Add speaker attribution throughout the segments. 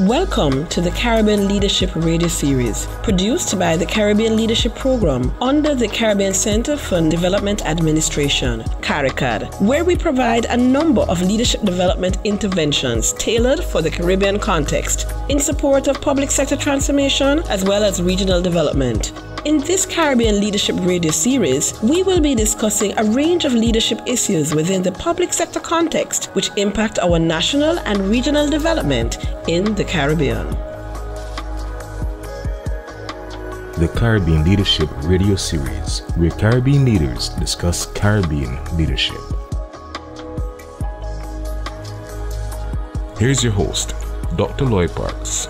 Speaker 1: Welcome to the Caribbean Leadership Radio Series, produced by the Caribbean Leadership Program under the Caribbean Center for Development Administration, CARICAD, where we provide a number of leadership development interventions tailored for the Caribbean context in support of public sector transformation as well as regional development. In this Caribbean Leadership Radio series, we will be discussing a range of leadership issues within the public sector context which impact our national and regional development in the Caribbean.
Speaker 2: The Caribbean Leadership Radio Series, where Caribbean leaders discuss Caribbean leadership. Here's your host, Dr. Lloyd Parks.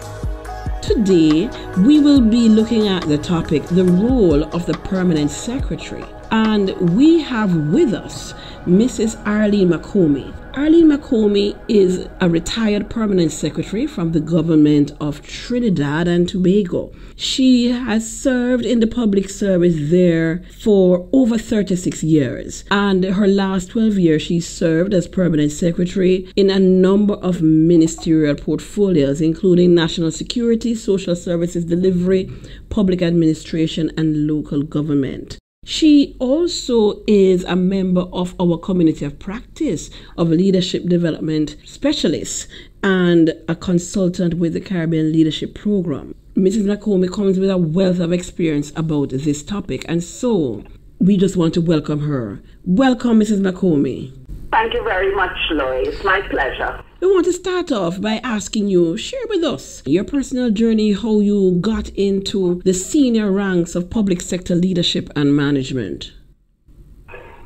Speaker 1: Today, we will be looking at the topic the role of the permanent secretary. And we have with us Mrs. Arlene McComie. Arlene McComie is a retired permanent secretary from the government of Trinidad and Tobago. She has served in the public service there for over 36 years, and her last 12 years she served as permanent secretary in a number of ministerial portfolios, including national security, social services delivery, public administration, and local government. She also is a member of our community of practice of leadership development specialists and a consultant with the Caribbean Leadership Program. Mrs. McComie comes with a wealth of experience about this topic, and so we just want to welcome her. Welcome, Mrs. McComie.
Speaker 3: Thank you very much, Lloyd. It's my pleasure.
Speaker 1: We want to start off by asking you, share with us your personal journey, how you got into the senior ranks of public sector leadership and management.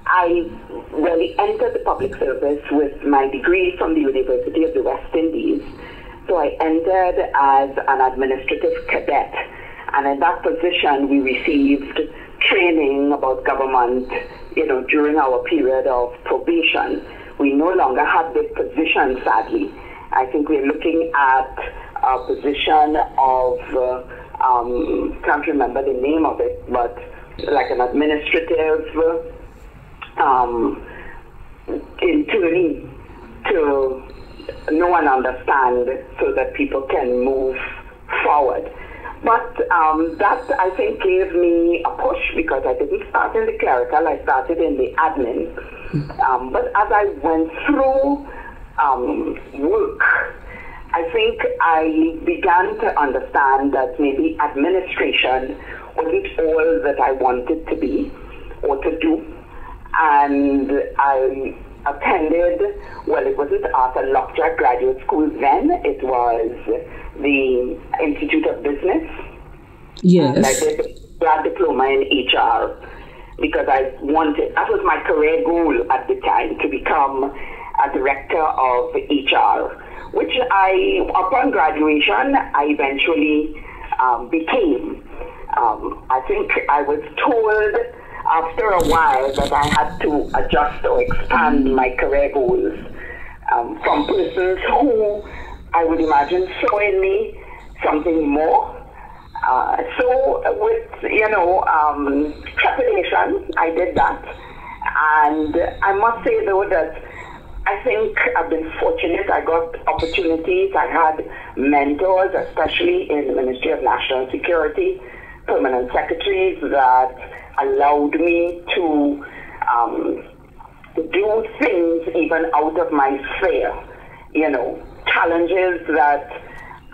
Speaker 3: I really entered the public service with my degree from the University of the West Indies. So I entered as an administrative cadet, and in that position, we received training about government, you know, during our period of probation. We no longer have this position, sadly. I think we're looking at a position of, uh, um, can't remember the name of it, but like an administrative um, internee to know and understand so that people can move forward. But um, that, I think, gave me a push because I didn't start in the clerical, I started in the admin. Um, but as I went through um, work, I think I began to understand that maybe administration wasn't all that I wanted to be or to do. And I attended, well, it wasn't Arthur Lok Jack Graduate School then, it was the Institute of Business.
Speaker 1: Yes.
Speaker 3: And I did a diploma in HR because I wanted, that was my career goal at the time, to become a director of HR, which I, upon graduation, I eventually um, became. Um, I think I was told after a while that I had to adjust or expand my career goals um, from persons who I would imagine saw in me something more. Uh, so with, you know, um, trepidation, I did that. And I must say though that I think I've been fortunate. I got opportunities. I had mentors, especially in the Ministry of National Security, permanent secretaries that allowed me to um, do things even out of my sphere. You know, challenges that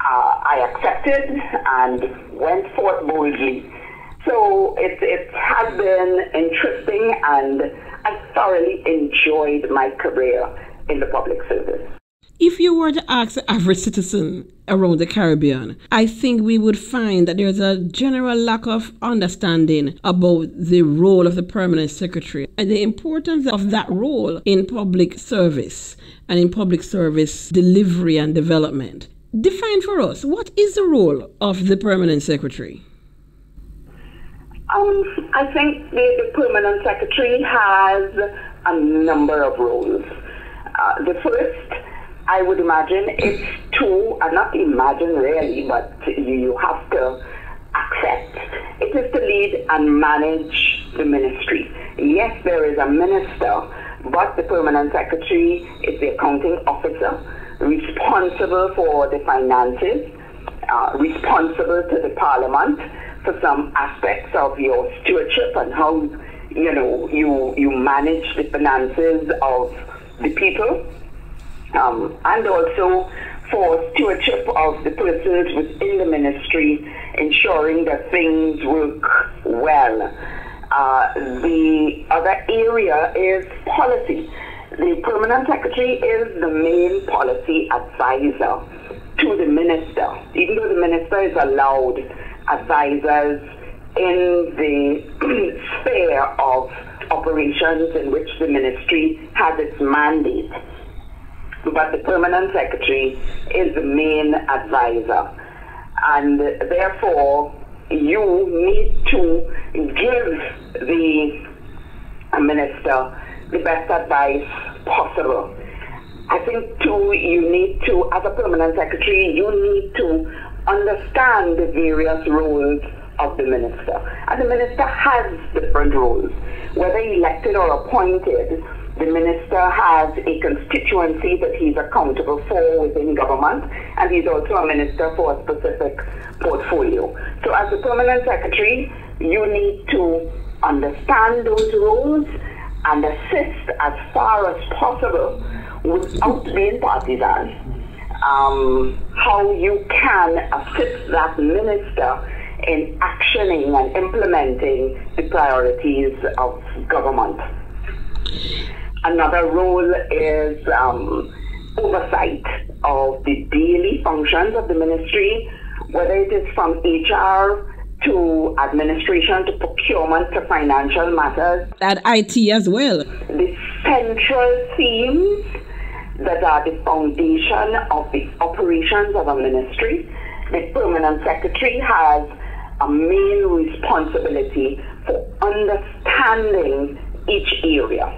Speaker 3: uh, I accepted and went forth boldly. So it, it has been interesting and I thoroughly enjoyed my career in the public service.
Speaker 1: If you were to ask the average citizen around the Caribbean, I think we would find that there's a general lack of understanding about the role of the permanent secretary and the importance of that role in public service and in public service delivery and development. Define for us what is the role of the permanent secretary?
Speaker 3: Um, I think the, the permanent secretary has a number of roles. Uh, the first, I would imagine, is to, and not imagine really, but you, you have to accept, it is to lead and manage the ministry. Yes, there is a minister, But the permanent secretary is the accounting officer responsible for the finances, uh, responsible to the parliament for some aspects of your stewardship and how you know you you manage the finances of the people, um, and also for stewardship of the persons within the ministry, ensuring that things work well. Uh, the other area is policy. The permanent secretary is the main policy advisor to the minister, even though the minister is allowed advisors in the sphere of operations in which the ministry has its mandate. But the permanent secretary is the main advisor. And therefore, you need to give the minister the best advice possible. I think too, you need to, as a permanent secretary, you need to understand the various roles of the minister. And the minister has different roles. Whether elected or appointed, the minister has a constituency that he's accountable for within government, and he's also a minister for a specific portfolio. So, as a permanent secretary, you need to understand those roles and assist as far as possible without being partisan. Um, how you can assist that minister in actioning and implementing the priorities of government. Another role is um, oversight of the daily functions of the ministry, whether it is from HR to administration to procurement to financial matters.
Speaker 1: That IT as well.
Speaker 3: The central themes that are the foundation of the operations of a ministry. The permanent secretary has a main responsibility for understanding each area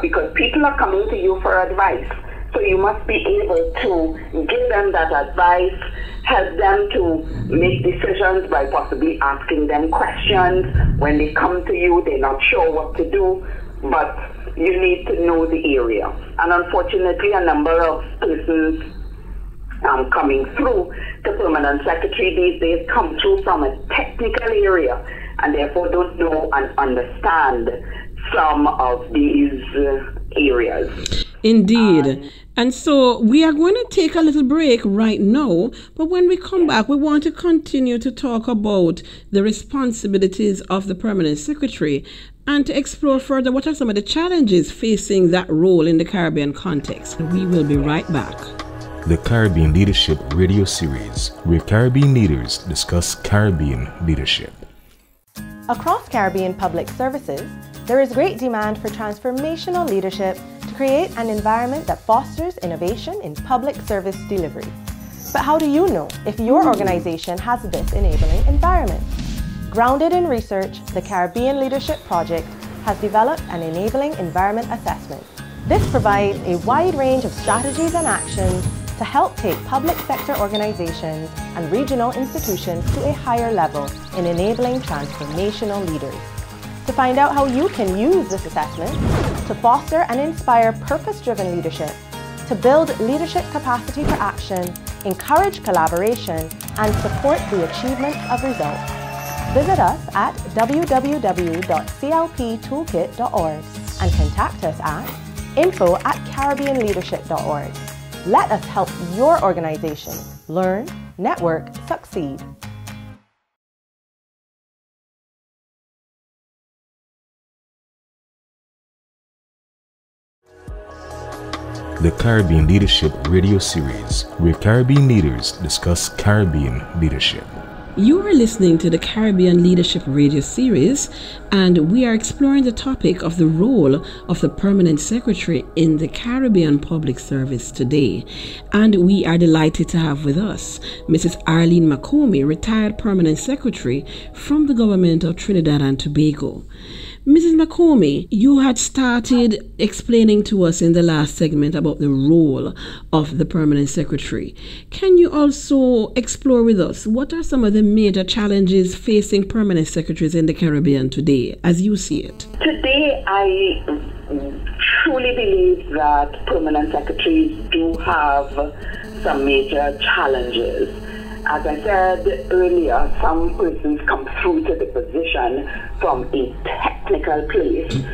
Speaker 3: because people are coming to you for advice. So you must be able to give them that advice, help them to make decisions by possibly asking them questions. When they come to you, they're not sure what to do, but you need to know the area. And unfortunately, a number of persons um, coming through the permanent secretary these days come through from a technical area and therefore don't know and understand some of these uh, areas.
Speaker 1: Indeed. Um, and so we are going to take a little break right now, but when we come back, we want to continue to talk about the responsibilities of the permanent secretary and to explore further what are some of the challenges facing that role in the Caribbean context. We will be right back
Speaker 2: the Caribbean Leadership Radio Series, where Caribbean leaders discuss Caribbean leadership.
Speaker 4: Across Caribbean public services, there is great demand for transformational leadership to create an environment that fosters innovation in public service delivery. But how do you know if your organization has this enabling environment? Grounded in research, the Caribbean Leadership Project has developed an enabling environment assessment. This provides a wide range of strategies and actions to help take public sector organizations and regional institutions to a higher level in enabling transformational leaders. To find out how you can use this assessment to foster and inspire purpose-driven leadership, to build leadership capacity for action, encourage collaboration, and support the achievement of results. Visit us at www.clptoolkit.org and contact us at info at caribbeanleadership.org. Let us help your organization learn, network, succeed.
Speaker 2: The Caribbean Leadership Radio Series, where Caribbean leaders discuss Caribbean leadership.
Speaker 1: You are listening to the Caribbean Leadership Radio series, and we are exploring the topic of the role of the Permanent Secretary in the Caribbean Public Service today. And we are delighted to have with us Mrs. Arlene McComie, retired Permanent Secretary from the Government of Trinidad and Tobago. Mrs. McComie, you had started explaining to us in the last segment about the role of the permanent secretary. Can you also explore with us what are some of the major challenges facing permanent secretaries in the Caribbean today, as you see it?
Speaker 3: Today, I truly believe that permanent secretaries do have some major challenges as I said earlier, some persons come through to the position from a technical place.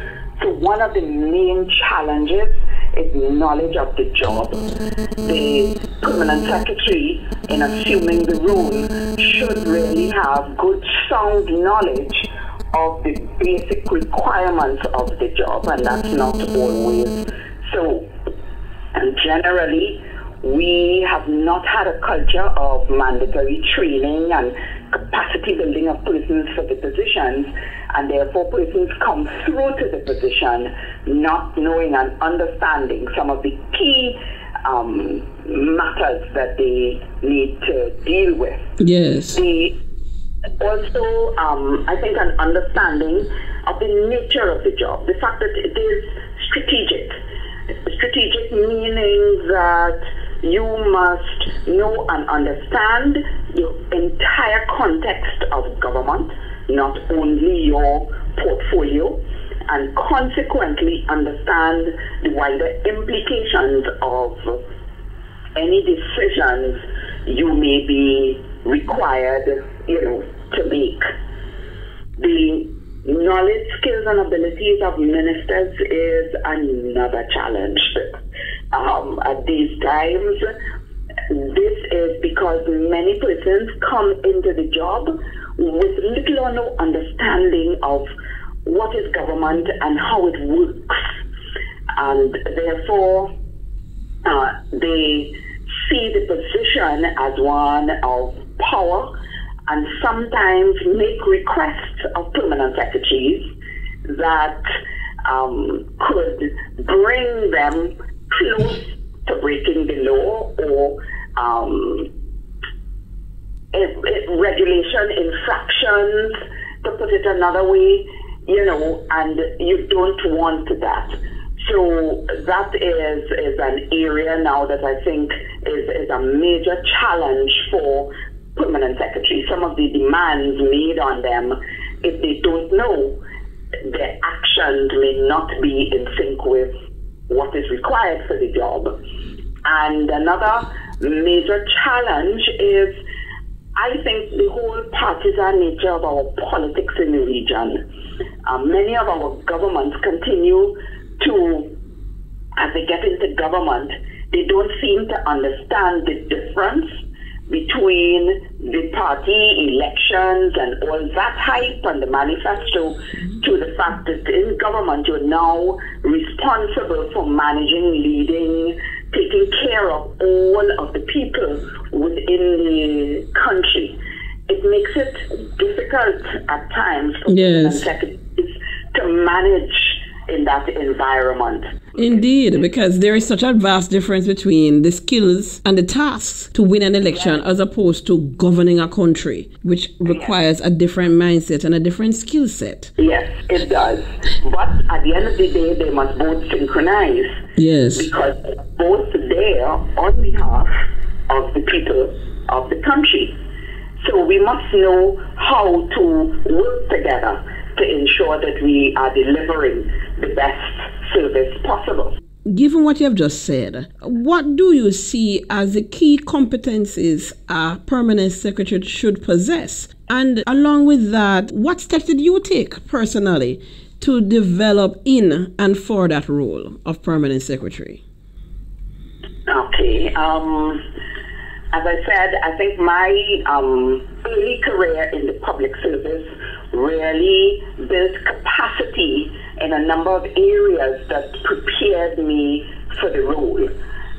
Speaker 3: So one of the main challenges is knowledge of the job. The permanent secretary, in assuming the role, should really have good sound knowledge of the basic requirements of the job, and that's not always so. And generally, we have not had a culture of mandatory training and capacity building of persons for the positions, and therefore persons come through to the position not knowing and understanding some of the key um, matters that they need to deal with.
Speaker 1: Yes.
Speaker 3: The, also, um, I think an understanding of the nature of the job, the fact that it is strategic. Strategic meaning that you must know and understand the entire context of government, not only your portfolio, and consequently understand the wider implications of any decisions you may be required, you know, to make. The knowledge, skills, and abilities of ministers is another challenge um, at these times. This is because many persons come into the job with little or no understanding of what is government and how it works. And therefore, uh, they see the position as one of power and sometimes make requests of permanent secretaries that um, could bring them close to breaking the law or um, regulation infractions, to put it another way, you know, and you don't want that. So that is, is an area now that I think is, is a major challenge for permanent secretaries. Some of the demands made on them, if they don't know, their actions may not be in sync with what is required for the job. And another major challenge is I think the whole partisan nature of our politics in the region. Uh, many of our governments continue to, as they get into government, they don't seem to understand the difference between the party elections and all that hype and the manifesto to the fact that in government you're now responsible for managing, leading, taking care of all of the people within the country. It makes it difficult at times for
Speaker 1: yes.
Speaker 3: to manage in that environment.
Speaker 1: Indeed, because there is such a vast difference between the skills and the tasks to win an election as opposed to governing a country, which requires a different mindset and a different skill set.
Speaker 3: Yes, it does. But at the end of the day, they must both synchronize.
Speaker 1: Yes.
Speaker 3: Because both there on behalf of the people of the country. So we must know how to work together to ensure that we are delivering the best service possible.
Speaker 1: Given what you have just said, what do you see as the key competencies a permanent secretary should possess? And along with that, what steps did you take personally to develop in and for that role of permanent secretary?
Speaker 3: Okay. Um, as I said, I think my um, early career in the public service really built capacity in a number of areas that prepared me for the role.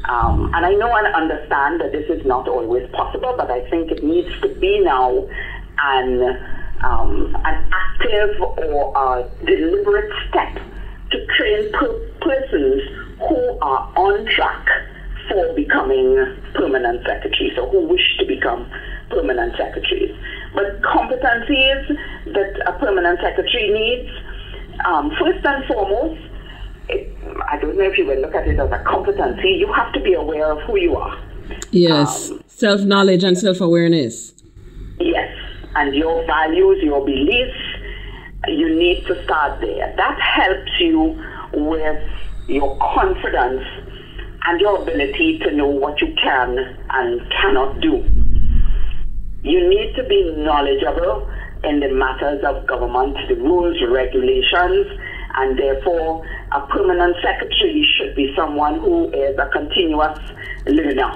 Speaker 3: Um, and I know and understand that this is not always possible, but I think it needs to be now an, um, an active or a deliberate step to train per- persons who are on track for becoming permanent secretaries or who wish to become permanent secretaries. But competencies that a permanent secretary needs um, first and foremost, it, I don't know if you will look at it as a competency, you have to be aware of who you are.
Speaker 1: Yes, um, self knowledge and self awareness.
Speaker 3: Yes, and your values, your beliefs, you need to start there. That helps you with your confidence and your ability to know what you can and cannot do. You need to be knowledgeable in the matters of government, the rules, regulations, and therefore a permanent secretary should be someone who is a continuous learner,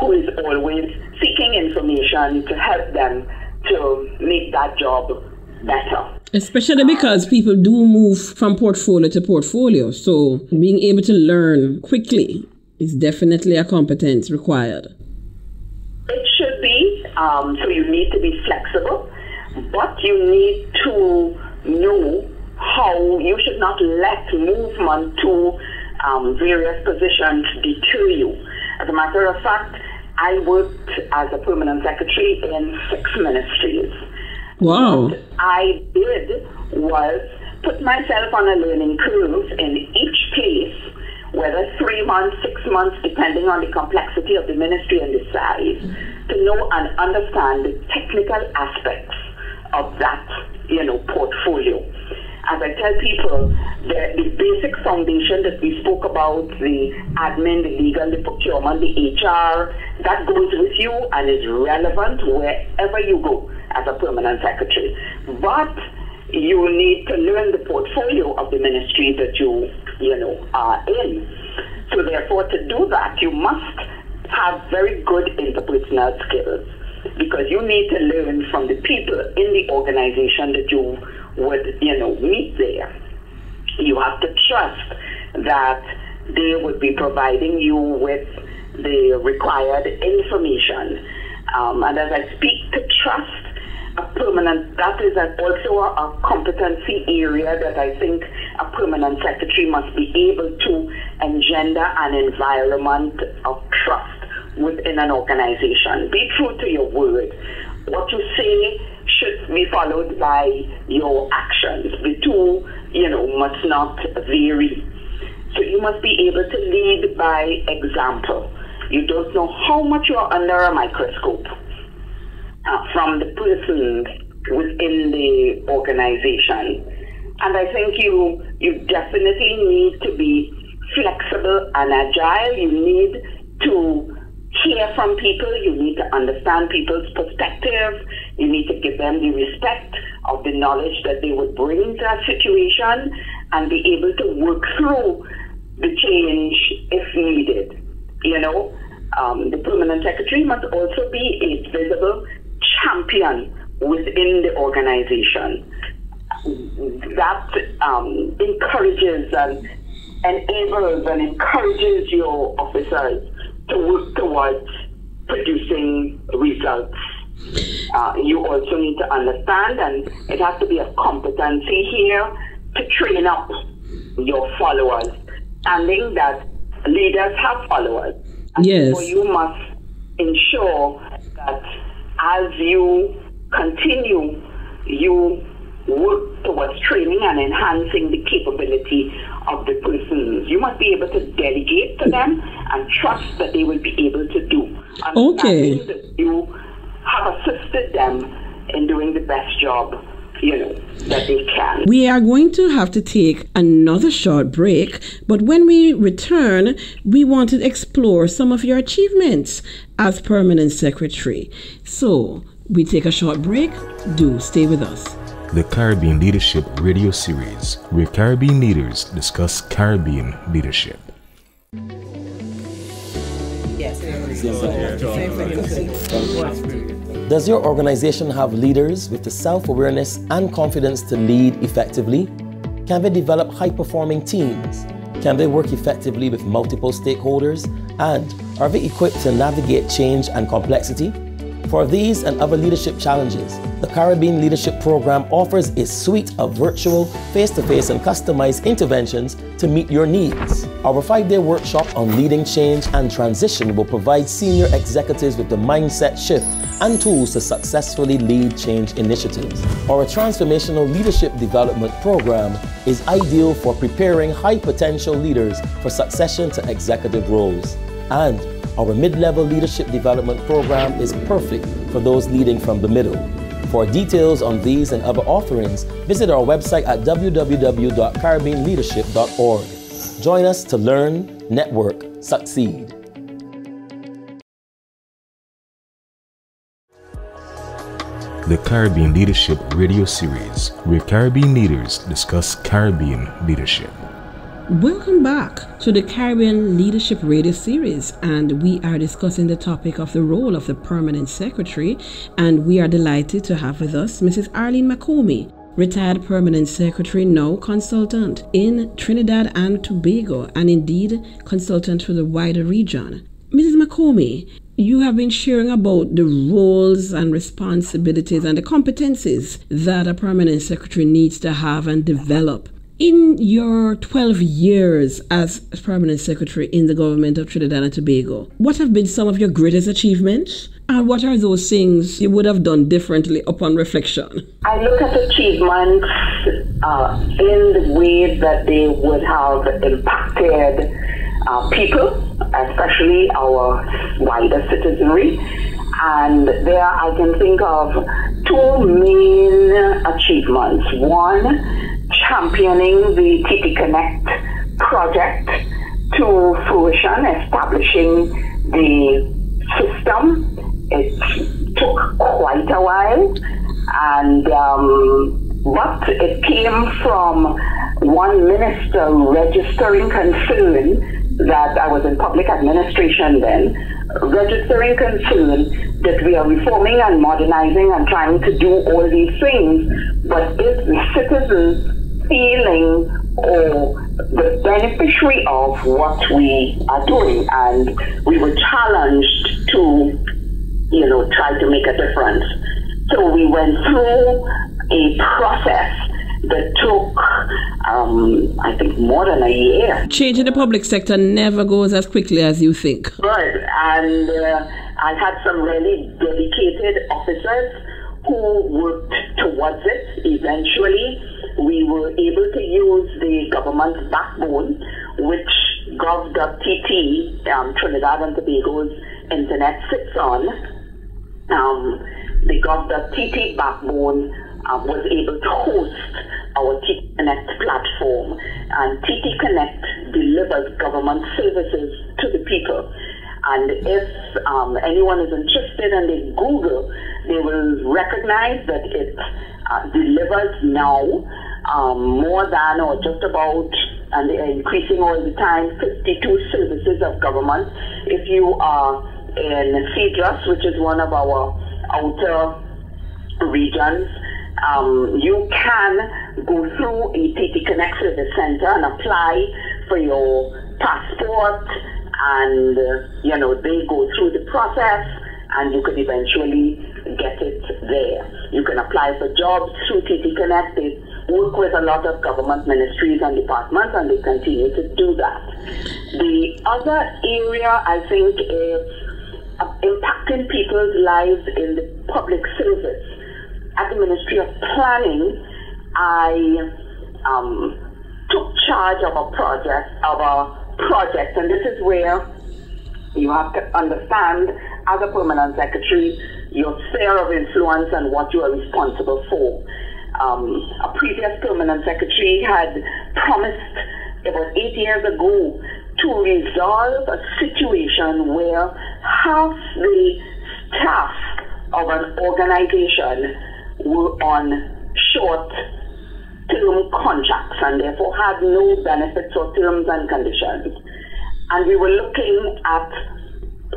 Speaker 3: who is always seeking information to help them to make that job better.
Speaker 1: Especially because people do move from portfolio to portfolio. So being able to learn quickly is definitely a competence required.
Speaker 3: It should be. Um, so you need to be flexible, but you need to know how you should not let movement to um, various positions deter you. As a matter of fact, I worked as a permanent secretary in six ministries. What I did was put myself on a learning curve in each place, whether three months, six months, depending on the complexity of the ministry and the size, to know and understand the technical aspects of that, you know, portfolio. As I tell people, the, the basic foundation that we spoke about, the admin, the legal, the procurement, the HR, that goes with you and is relevant wherever you go as a permanent secretary. But you need to learn the portfolio of the ministry that you, you know, are in. So therefore, to do that, you must have very good interpersonal skills because you need to learn from the people in the organization that you would, you know, meet there. You have to trust that they would be providing you with the required information. Um, and as I speak to trust, a permanent, that is also a, a, competency area that I think a permanent secretary must be able to engender an environment of trust within an organization. Be true to your word. What you say should be followed by your actions. The two, you know, must not vary. So you must be able to lead by example. You don't know how much you're under a microscope uh, from the person within the organization. And I think you you definitely need to be flexible and agile. You need to hear from people. You need to understand people's perspective. You need to give them the respect of the knowledge that they would bring to a situation and be able to work through the change if needed. You know, um, the permanent secretary must also be a visible champion within the organization that um, encourages and enables and encourages your officers to work towards producing results. Uh, you also need to understand, and it has to be a competency here to train up your followers, understanding that leaders have followers.
Speaker 1: And yes.
Speaker 3: So you must ensure that as you continue, you work towards training and enhancing the capability of the persons. You must be able to delegate to them and trust that they will be able to do.
Speaker 1: Okay.
Speaker 3: That you have assisted them in doing the best job you know, that they can.
Speaker 1: We are going to have to take another short break, but when we return, we want to explore some of your achievements as permanent secretary. So, we take a short break. Do stay with us.
Speaker 2: The Caribbean Leadership Radio Series, where Caribbean leaders discuss Caribbean leadership.
Speaker 5: Does your organization have leaders with the self awareness and confidence to lead effectively? Can they develop high performing teams? Can they work effectively with multiple stakeholders? And are they equipped to navigate change and complexity? For these and other leadership challenges, The Caribbean Leadership Program offers a suite of virtual, face to face, and customized interventions to meet your needs. Our five day workshop on leading change and transition will provide senior executives with the mindset shift and tools to successfully lead change initiatives. Our transformational leadership development program is ideal for preparing high potential leaders for succession to executive roles. And our mid level leadership development program is perfect for those leading from the middle. For details on these and other offerings, visit our website at www.caribbeanleadership.org. Join us to learn, network, succeed.
Speaker 2: The Caribbean Leadership Radio Series, where Caribbean leaders discuss Caribbean leadership.
Speaker 1: Welcome back to the Caribbean Leadership Radio Series, and we are discussing the topic of the role of the Permanent Secretary. And we are delighted to have with us Mrs. Arlene McComie, retired Permanent Secretary, now consultant in Trinidad and Tobago, and indeed consultant to the wider region. Mrs. McComie, you have been sharing about the roles and responsibilities and the competencies that a permanent secretary needs to have and develop in your 12 years as permanent secretary in the government of Trinidad and Tobago, what have been some of your greatest achievements? And what are those things you would have done differently upon reflection?
Speaker 3: I look at achievements uh, in the way that they would have impacted uh, people, especially our wider citizenry. And there I can think of two main achievements. One, championing the TT Connect project to fruition, establishing the system. It took quite a while, and um, but it came from one minister registering concern that I was in public administration then, registering concern that we are reforming and modernizing and trying to do all these things, but if the citizens feeling or the beneficiary of what we are doing. And we were challenged to, you know, try to make a difference. So we went through a process that took, um, I think, more than a year.
Speaker 1: Change in the public sector never goes as quickly as you think.
Speaker 3: Right. And uh, I had some really dedicated officers who worked towards it eventually we were able to use the government's backbone, which gov.tt, um, Trinidad and Tobago's internet sits on. Um, the gov.tt backbone uh, was able to host our TT Connect platform. And TT Connect delivers government services to the people. And if um, anyone is interested and they Google, they will recognize that it uh, delivers now um, more than or just about, and they are increasing all the time, 52 services of government. If you are in Cedros, which is one of our outer regions, um, you can go through a TT Connect Service Center and apply for your passport, and uh, you know they go through the process, and you can eventually get it there. You can apply for jobs through TT Connect. They work with a lot of government ministries and departments, and they continue to do that. The other area I think is uh, impacting people's lives in the public service. At the Ministry of Planning, I um, took charge of a project, of a project, and this is where you have to understand as a permanent secretary your sphere of influence and what you are responsible for um, a previous permanent secretary had promised about eight years ago to resolve a situation where half the staff of an organization were on short term contracts and therefore had no benefits or terms and conditions. And we were looking at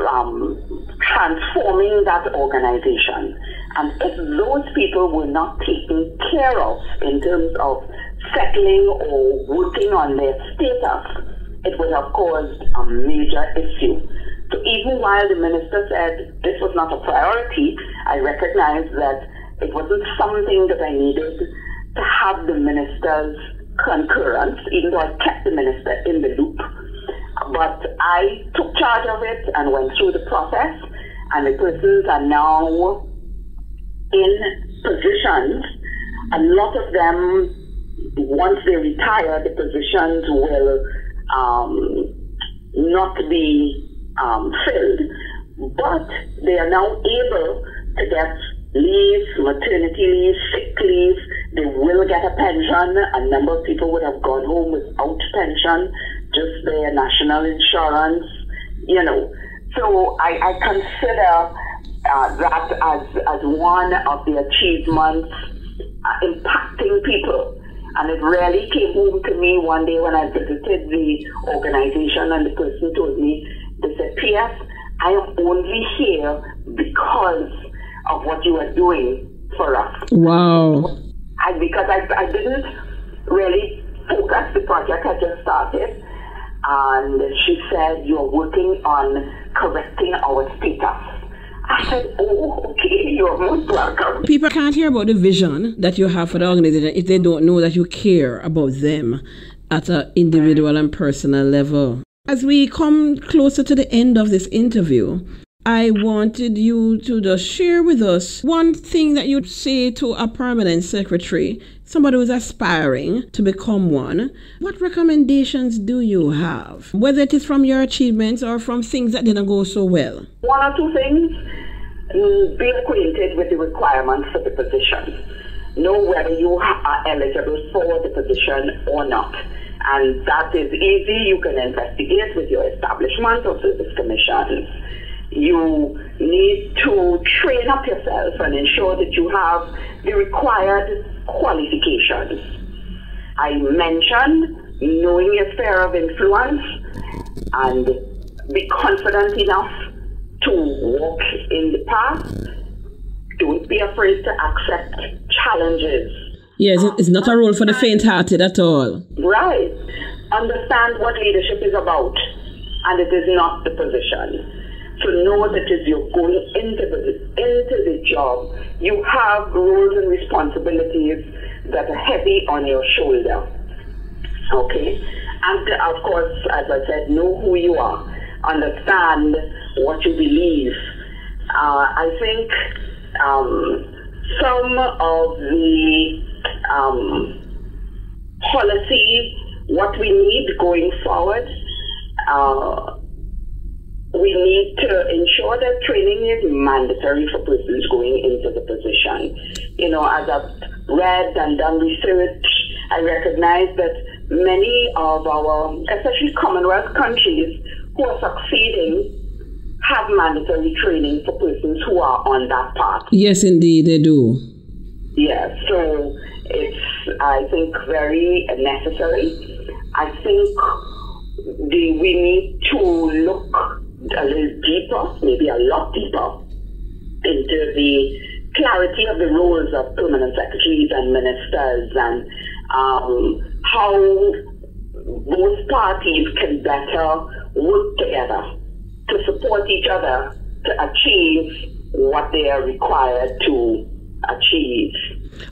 Speaker 3: um, transforming that organization. And if those people were not taken care of in terms of settling or working on their status, it would have caused a major issue. So even while the minister said this was not a priority, I recognized that it wasn't something that I needed to have the minister's concurrence, even though I kept the minister in the loop. But I took charge of it and went through the process, and the persons are now in positions. A lot of them, once they retire, the positions will um, not be um, filled, but they are now able to get leave, maternity leave, sick leave. They will get a pension. A number of people would have gone home without pension, just their national insurance, you know. So I, I consider uh, that as, as one of the achievements uh, impacting people. And it really came home to me one day when I visited the organization and the person told me, they said, P.S., I am only here because of what you are doing for us.
Speaker 1: Wow.
Speaker 3: And because I, I didn't really focus, the project had just started. And she said, You're working on correcting our status. Said, Oh, okay, you're most welcome.
Speaker 1: People can't hear about the vision that you have for the organization if they don't know that you care about them at an individual and personal level. As we come closer to the end of this interview, I wanted you to just share with us one thing that you'd say to a permanent secretary, somebody who's aspiring to become one. What recommendations do you have, whether it is from your achievements or from things that didn't go so well?
Speaker 3: One or two things. Mm, be acquainted with the requirements for the position. Know whether you are eligible for the position or not. And that is easy. You can investigate with your establishment or service commissions you need to train up yourself and ensure that you have the required qualifications. I mentioned knowing your sphere of influence and be confident enough to walk in the path. Don't be afraid to accept challenges.
Speaker 1: Yes, it's not a role for the faint hearted at all.
Speaker 3: Right. Understand what leadership is about, and it is not the position to know that as you're going into the, into the job, you have roles and responsibilities that are heavy on your shoulder. Okay? And of course, as I said, know who you are, understand what you believe. Uh, I think um, some of the um, policy, what we need going forward, uh, we need to ensure that training is mandatory for persons going into the position. You know, as I've read and done research, I recognize that many of our, especially Commonwealth countries, who are succeeding have mandatory training for persons who are on that path.
Speaker 1: Yes, indeed, they do.
Speaker 3: Yes, so it's, I think, very necessary. I think the, we need to look a little deeper, maybe a lot deeper, into the clarity of the roles of permanent secretaries and ministers and um, how both parties can better work together to support each other to achieve what they are required to achieve.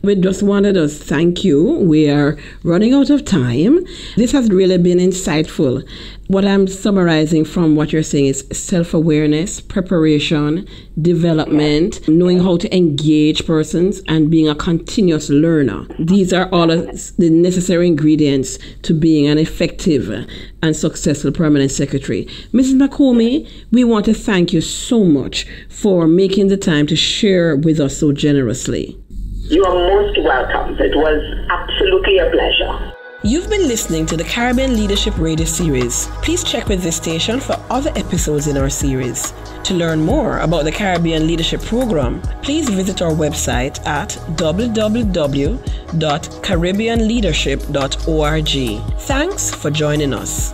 Speaker 1: We just wanted to thank you. We are running out of time. This has really been insightful. What I'm summarizing from what you're saying is self awareness, preparation, development, knowing how to engage persons, and being a continuous learner. These are all the necessary ingredients to being an effective and successful permanent secretary. Mrs. McComie, we want to thank you so much for making the time to share with us so generously.
Speaker 3: You are most welcome. It was absolutely a pleasure.
Speaker 1: You've been listening to the Caribbean Leadership Radio series. Please check with this station for other episodes in our series. To learn more about the Caribbean Leadership Program, please visit our website at www.caribbeanleadership.org. Thanks for joining us.